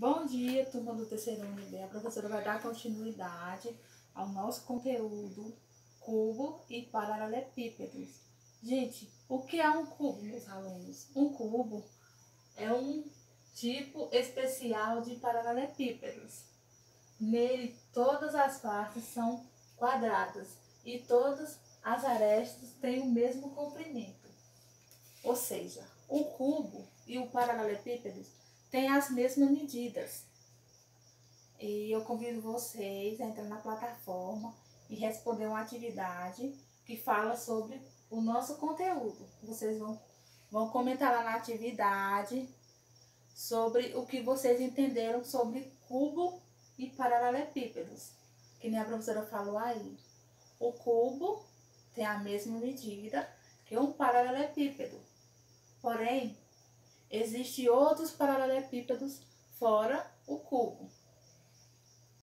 Bom dia, turma do terceiro ano B. A professora vai dar continuidade ao nosso conteúdo cubo e paralelepípedos. Gente, o que é um cubo, meus alunos? Um cubo é um tipo especial de paralelepípedos. Nele, todas as faces são quadradas e todas as arestas têm o mesmo comprimento. Ou seja, o cubo e o paralelepípedo têm as mesmas medidas. E eu convido vocês a entrar na plataforma e responder uma atividade que fala sobre o nosso conteúdo. Vocês vão, vão comentar lá na atividade sobre o que vocês entenderam sobre cubo e paralelepípedos. Que nem a professora falou aí. O cubo tem a mesma medida que um paralelepípedo. Porém, existem outros paralelepípedos fora o cubo.